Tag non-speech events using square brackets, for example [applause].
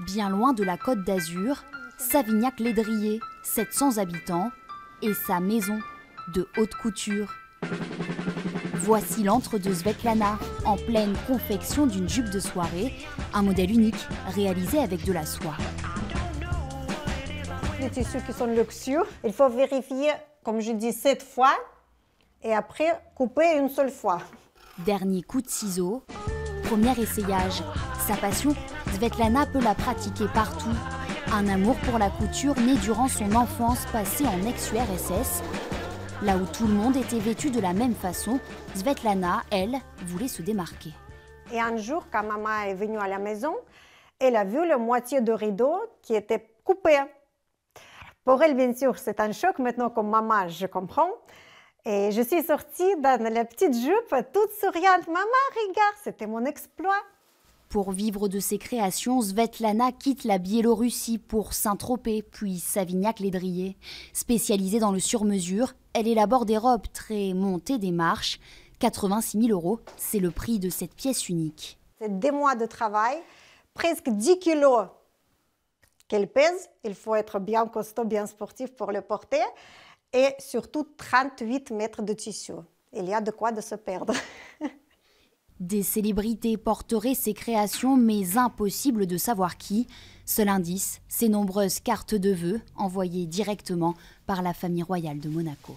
bien loin de la côte d'Azur, Savignac-Lédrier, 700 habitants, et sa maison de haute couture. Voici l'antre de Svetlana, en pleine confection d'une jupe de soirée, un modèle unique, réalisé avec de la soie. Les tissus qui sont luxueux, il faut vérifier, comme je dis, sept fois, et après couper une seule fois. Dernier coup de ciseau, premier essayage. Sa passion, Svetlana peut la pratiquer partout. Un amour pour la couture né durant son enfance passée en ex-URSS. Là où tout le monde était vêtu de la même façon, Svetlana, elle, voulait se démarquer. Et un jour, quand maman est venue à la maison, elle a vu la moitié de rideau qui était coupé. Pour elle, bien sûr, c'est un choc. Maintenant, comme maman, je comprends. Et je suis sortie dans la petite jupe, toute souriante. Maman, regarde, c'était mon exploit. Pour vivre de ses créations, Svetlana quitte la Biélorussie pour Saint-Tropez, puis Savignac-Lédrier. Spécialisée dans le sur-mesure, elle élabore des robes très montées des marches. 86 000 euros, c'est le prix de cette pièce unique. C'est des mois de travail, presque 10 kilos qu'elle pèse. Il faut être bien costaud, bien sportif pour le porter et surtout 38 mètres de tissu. Il y a de quoi de se perdre. [laughs] Des célébrités porteraient ces créations, mais impossible de savoir qui. Seul indice, ces nombreuses cartes de vœux envoyées directement par la famille royale de Monaco.